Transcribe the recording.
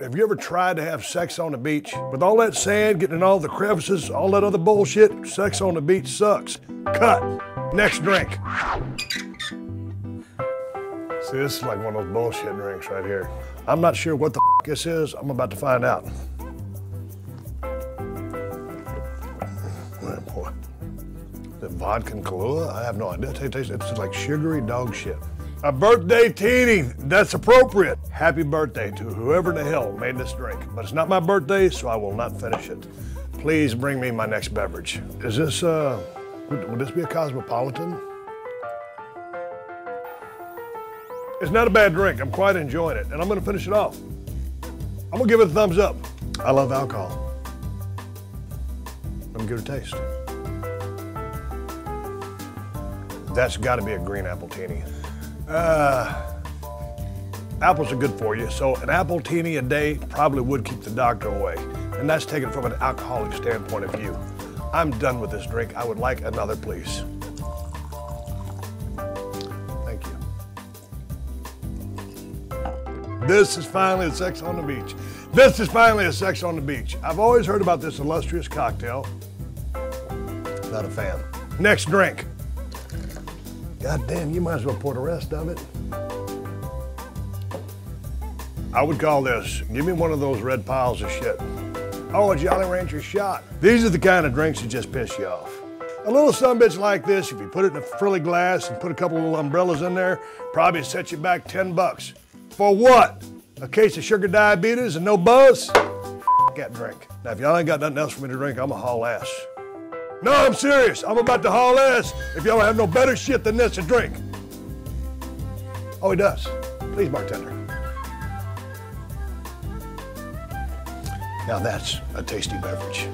Have you ever tried to have sex on the beach? With all that sand getting in all the crevices, all that other bullshit, sex on the beach sucks. Cut. Next drink. See, this is like one of those bullshit drinks right here. I'm not sure what the this is. I'm about to find out. Oh, boy. It vodka and Kahlua? I have no idea. It tastes, it's like sugary dog shit. A birthday teeny, that's appropriate. Happy birthday to whoever the hell made this drink. But it's not my birthday, so I will not finish it. Please bring me my next beverage. Is this, uh, would, would this be a cosmopolitan? It's not a bad drink. I'm quite enjoying it, and I'm gonna finish it off. I'm gonna give it a thumbs up. I love alcohol. Let me give it a taste. That's gotta be a green appletini. Uh, apples are good for you, so an appletini a day probably would keep the doctor away. And that's taken from an alcoholic standpoint of view. I'm done with this drink. I would like another, please. Thank you. This is finally a sex on the beach. This is finally a sex on the beach. I've always heard about this illustrious cocktail. Not a fan. Next drink. God damn, you might as well pour the rest of it. I would call this, give me one of those red piles of shit. Oh, a Jolly Rancher shot. These are the kind of drinks that just piss you off. A little bitch like this, if you put it in a frilly glass and put a couple little umbrellas in there, probably set you back 10 bucks. For what? A case of sugar diabetes and no buzz? F that drink. Now, if y'all ain't got nothing else for me to drink, I'm a haul ass. No, I'm serious. I'm about to haul ass if y'all have no better shit than this to drink. Oh, he does. Please, bartender. Now that's a tasty beverage.